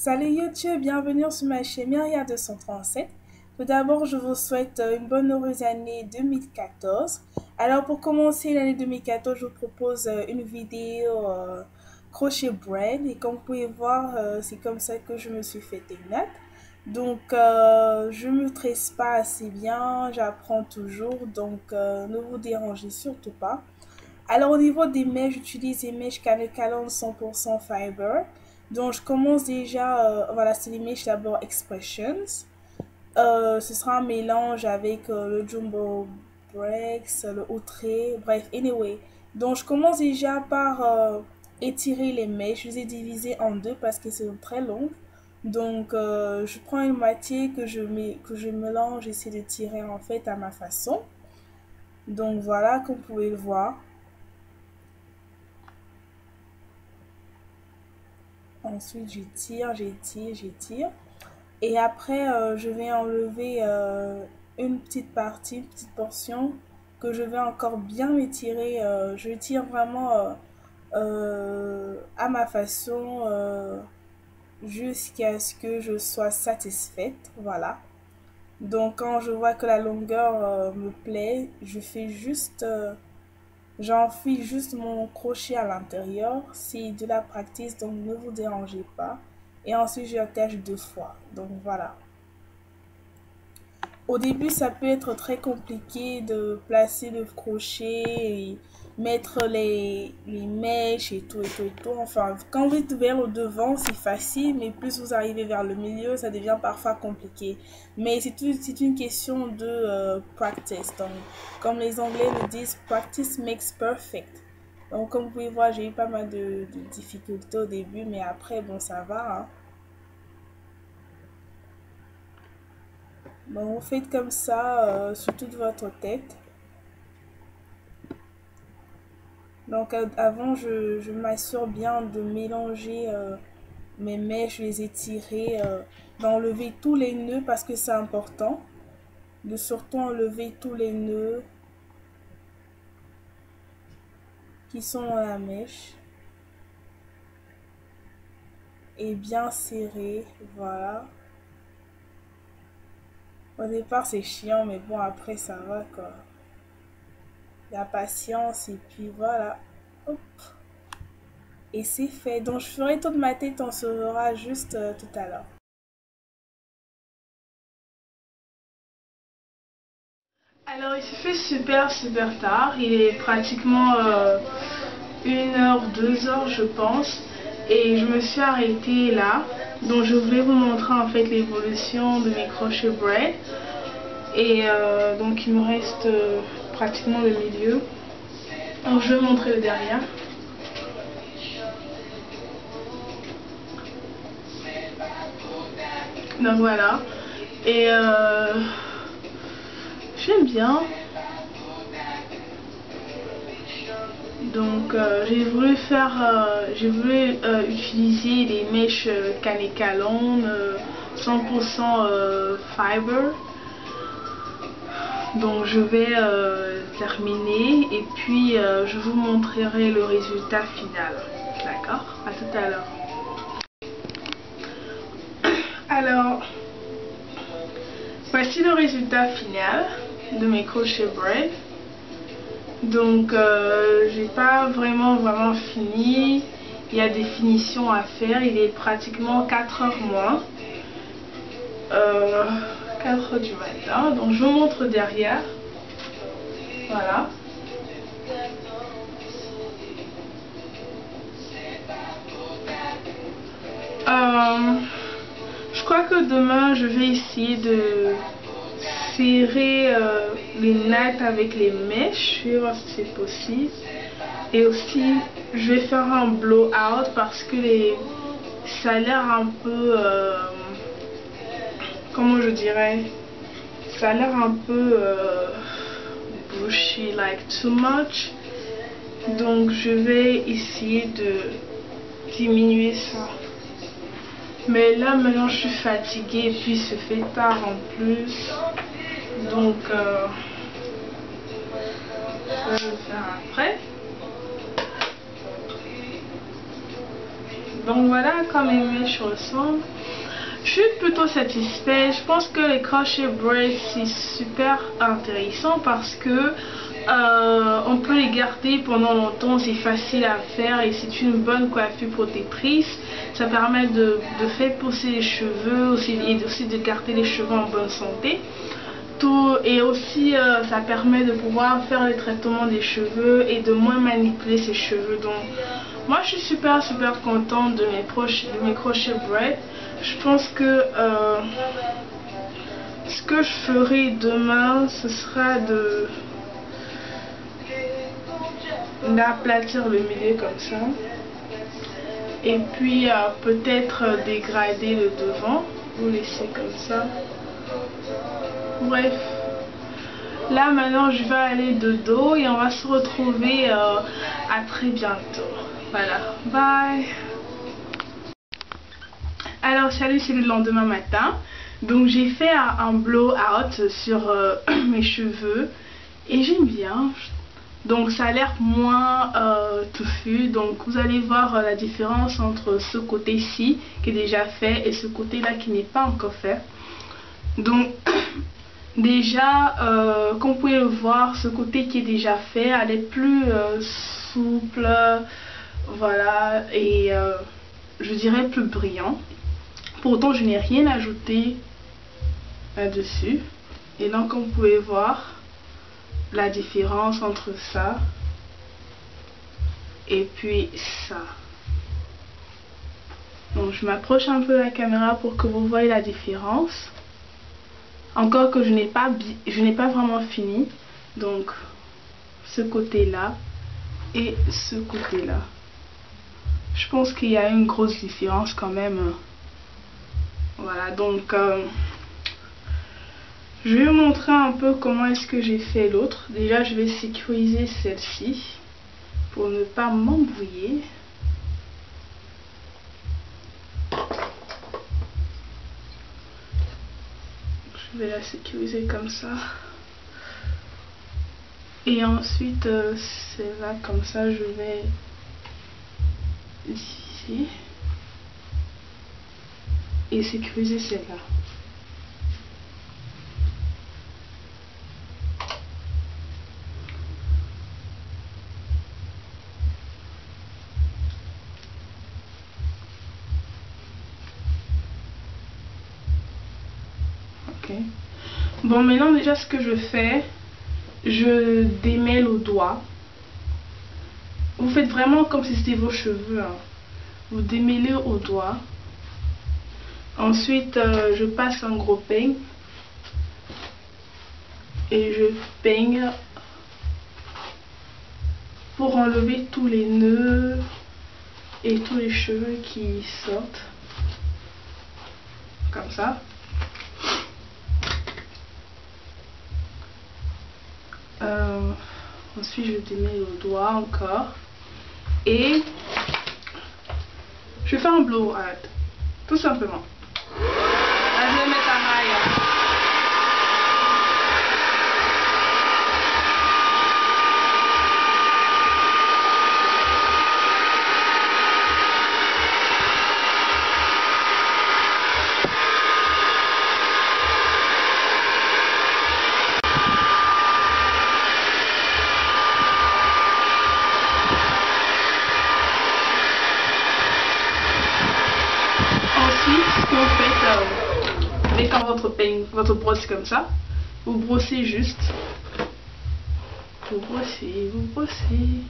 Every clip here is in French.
Salut YouTube, bienvenue sur ma chaîne Myria 237. Tout d'abord, je vous souhaite euh, une bonne heureuse année 2014. Alors pour commencer l'année 2014, je vous propose euh, une vidéo euh, crochet braid et comme vous pouvez voir, c'est comme ça que je me suis fait des notes. Donc je me tresse pas assez bien, j'apprends toujours, donc ne vous dérangez surtout pas. Alors au niveau des mèches, j'utilise des mèches Canon 100% fiber. Donc, je commence déjà, euh, voilà, c'est l'image d'abord Expressions. Euh, ce sera un mélange avec euh, le Jumbo Breaks, le Outré, bref, anyway. Donc, je commence déjà par étirer les mèches. Je les ai divisées en deux parce que c'est très long. Donc, je prends une moitié que je, mets, que je mélange, j'essaie de tirer en fait à ma façon. Donc, voilà, comme vous pouvez le voir. Ensuite, j'étire, j'étire, j'étire. Et après, euh, je vais enlever euh, une petite partie, une petite portion que je vais encore bien m'étirer. Euh, je tire vraiment à ma façon jusqu'à ce que je sois satisfaite. Voilà. Donc, quand je vois que la longueur me plaît, je fais juste J'enfuis juste mon crochet à l'intérieur. C'est de la practice, donc ne vous dérangez pas. Et ensuite, j'attache deux fois. Donc voilà. Au début, ça peut être très compliqué de placer le crochet et mettre les, les, mèches et tout et tout et tout. Enfin, quand vous êtes vers le devant, c'est facile, mais plus vous arrivez vers le milieu, ça devient parfois compliqué. Mais c'est une, une question de euh, practice. Donc, comme les Anglais le disent, practice makes perfect. Donc, comme vous pouvez voir, j'ai eu pas mal de, difficultés au début, mais après, bon, ça va. Hein. Bon, vous faites comme ça euh, sur toute votre tête. Donc avant, je, m'assure bien de mélanger euh, mes mèches, les étirer, euh, d'enlever tous les nœuds parce que c'est important. De surtout enlever tous les nœuds qui sont dans la mèche. Et bien serrer, voilà. Au départ, c'est chiant, mais bon, après, ça va, quoi la patience et puis voilà. Et c'est fait. Donc je ferai toute ma tête, on se verra juste euh, tout à l'heure. Alors il se fait super super tard, il est pratiquement 1 euh, une heure, deux heures je pense et je me suis arrêtée là donc je voulais vous montrer en fait l'évolution de mes crochets braid et euh, donc il me reste pratiquement le milieu. Alors je vais montrer le derrière. Donc voilà. Et euh, j'aime bien. Donc euh, j'ai voulu faire, euh, j'ai voulu utiliser des mèches Canécalon 100% fiber donc je vais euh, terminer et puis euh, je vous montrerai le résultat final. D'accord? À tout à l'heure. Alors, voici le résultat final de mes crochets braid. Donc, euh, j'ai pas vraiment vraiment fini. Il y a des finitions à faire. Il est pratiquement 4 heures moins. 4 du matin. Donc je vous montre derrière. Voilà. Euh, je crois que demain je vais essayer de serrer euh, les nattes avec les mèches, je vais voir si c'est possible. Et aussi je vais faire un blowout parce que les, ça a l'air un peu... Euh, comment je dirais, ça a l'air un peu euh, bushy, like too much. Donc je vais essayer de diminuer ça. Mais là maintenant je suis fatiguée et puis se fait tard en plus. Donc euh, je vais le faire après. Donc voilà comme mes mèches ressemblent. Je suis plutôt satisfaite. Je pense que les crochets braid c'est super intéressant parce que euh, on peut les garder pendant longtemps, c'est facile à faire et c'est une bonne coiffure protectrice. Ça permet de, faire pousser les cheveux aussi, et aussi de garder les cheveux en bonne santé. Et aussi euh, ça permet de pouvoir faire les traitements des cheveux et de moins manipuler ses cheveux. Donc moi je suis super super contente de mes, crochets, de mes crochets braid. Je pense que euh, ce que je ferai demain ce sera de d'aplatir le milieu comme ça. Et puis euh, peut-être dégrader le devant vous laisser comme ça. Bref. Là maintenant je vais aller de dos et on va se retrouver euh, à très bientôt. Voilà. Bye salut c'est le lendemain matin donc j'ai fait un, blow-out sur euh, mes cheveux et j'aime bien donc ça a l'air moins euh, touffu. Donc vous allez voir euh, la différence entre ce côté-ci qui est déjà fait et ce côté-là qui n'est pas encore fait. Donc déjà, comme vous pouvez le voir, ce côté qui est déjà fait, elle est plus souple, voilà, et je dirais plus brillant. Pourtant, je n'ai rien ajouté là-dessus. Et donc, comme vous pouvez voir, la différence entre ça et puis ça. Donc je m'approche un peu de la caméra pour que vous voyez la différence. Encore que je n'ai pas, je n'ai pas vraiment fini. Donc ce côté-là et ce côté-là. Je pense qu'il y a une grosse différence quand même. Voilà, donc... Euh, je vais vous montrer un peu comment est-ce que j'ai fait l'autre. Déjà, je vais sécuriser celle-ci pour ne pas m'embrouiller. Je vais la sécuriser comme ça. Et ensuite, euh, c'est là comme ça, je vais ici et sécuriser celle-là. Bon, maintenant déjà ce que je fais, je démêle au doigt. Vous faites vraiment comme si c'était vos cheveux. Hein. Vous démêlez au doigt. Ensuite, euh, je passe un gros peigne. Et je peigne pour enlever tous les nœuds et tous les cheveux qui sortent. Comme ça. Euh, ensuite, je démêle au doigt encore. Et je fais un blow out. Tout simplement. Votre brosse comme ça. Vous brossez juste. Vous brossez, vous brossez.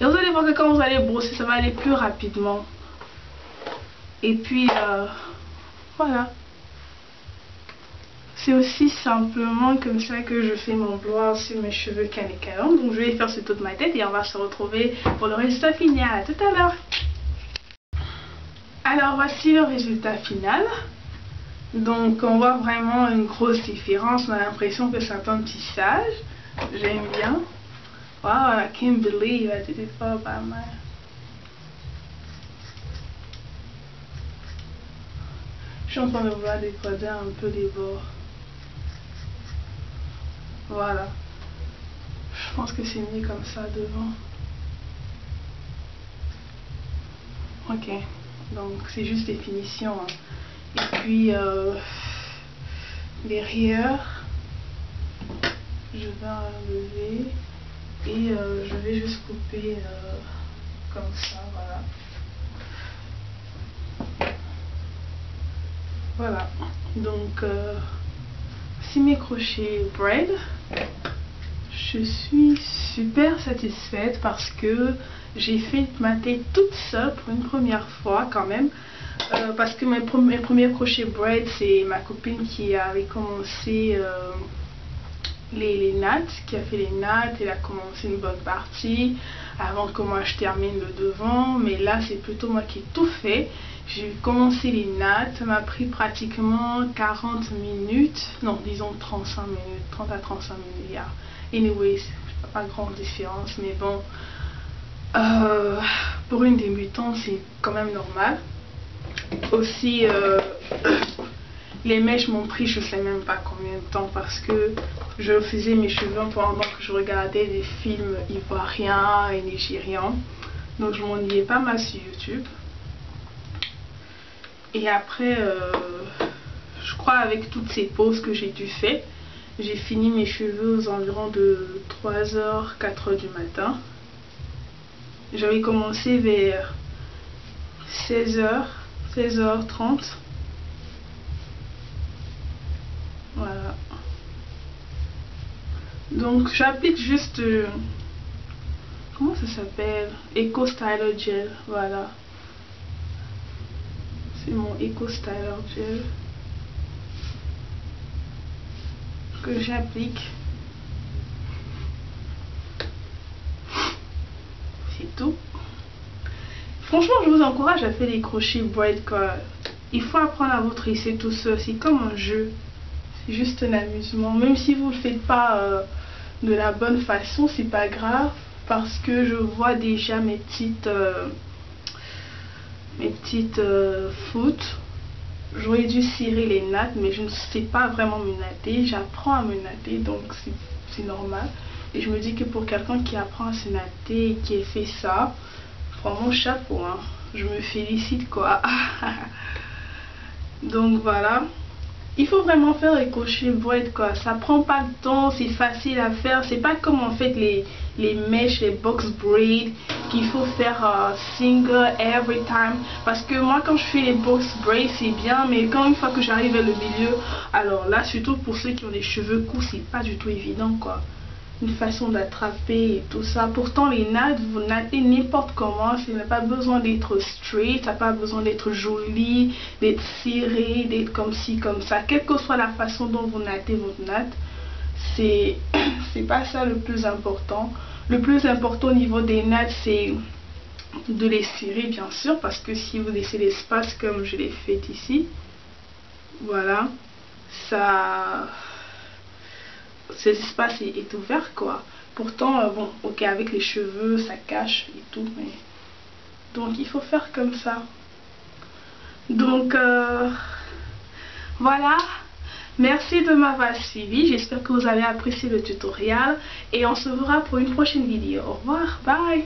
Et vous allez voir que quand vous allez brosser, ça va aller plus rapidement. Et puis, euh, voilà. C'est aussi simplement comme ça que je fais mon blanc sur mes cheveux canécalants. Donc je vais faire ce tour de ma tête et on va se retrouver pour le résultat final. À tout à l'heure. Alors voici le résultat final. Donc on voit vraiment une grosse différence. On a l'impression que c'est un tissage. J'aime bien. Wow, I can't believe I it all. Je suis en train de vouloir décoder un peu les bords. Voilà. Je pense que c'est mieux comme ça devant. Ok. donc c'est juste des finitions hein. Et puis euh, derrière je vais enlever et euh, je vais juste couper euh, comme ça voilà voilà donc si mes crochets braid je suis super satisfaite parce que j'ai fait ma tête toute seule pour une première fois quand même. Euh, parce que mes, premiers crochets braid, c'est ma copine qui avait commencé euh, les, les, nattes, qui a fait les nattes. Elle a commencé une bonne partie avant que moi je termine le devant. Mais là, c'est plutôt moi qui ai tout fait. J'ai commencé les nattes, ça m'a pris pratiquement 40 minutes, non disons 35 minutes, 30 à 35 minutes. Yeah. Anyways, pas grande différence, mais bon, euh, pour une débutante, c'est quand même normal. Aussi, euh, les mèches m'ont pris je sais même pas combien de temps parce que je faisais mes cheveux pendant que je regardais des films ivoiriens et nigérians. Donc je m'ennuyais pas mal sur YouTube. Et après, euh, je crois avec toutes ces pauses que j'ai dû faire, j'ai fini mes cheveux aux environs de 3h, 4h du matin. J'avais commencé vers 16h, 16h30. Voilà. Donc j'applique juste... Euh, comment ça s'appelle? Eco Styler Gel. Voilà. C'est mon Eco Styler Gel. Que j'applique tout. Franchement, je vous encourage à faire des crochets braid quoi. Il faut apprendre à vous trisser tout ça. C'est comme un jeu. C'est juste un amusement. Même si vous ne le faites pas euh, de la bonne façon, c'est pas grave. Parce que je vois déjà mes petites... Euh, mes petites euh, foot. J'aurais dû cirer les nattes, mais je ne sais pas vraiment me natter. J'apprends à me natter, donc c'est normal. Et je me dis que pour quelqu'un qui apprend à se natter et qui a fait ça, mon chapeau. Hein. Je me félicite quoi. Donc voilà. Il faut vraiment faire les crochets braid quoi. Ça prend pas de temps, c'est facile à faire. C'est pas comme en fait les, les mèches, les box braid qu'il faut faire euh, single every time. Parce que moi quand je fais les box braid c'est bien. Mais quand une fois que j'arrive vers le milieu, alors là surtout pour ceux qui ont des cheveux courts c'est pas du tout évident quoi une façon d'attraper et tout ça. Pourtant, les nattes, vous nattez n'importe comment. Ça n'a pas besoin d'être straight, ça pas besoin d'être joli, d'être serré, d'être comme ci, comme ça. Quelle que soit la façon dont vous nattez votre natte, c'est pas ça le plus important. Le plus important au niveau des nattes, c'est de les serrer, bien sûr, parce que si vous laissez l'espace comme je l'ai fait ici, voilà, ça cet espace est, ouvert quoi. Pourtant, euh, bon, ok, avec les cheveux, ça cache et tout, mais... Donc, il faut faire comme ça. Donc, euh, voilà. Merci de m'avoir suivi. J'espère que vous avez apprécié le tutoriel. Et on se verra pour une prochaine vidéo. Au revoir. Bye.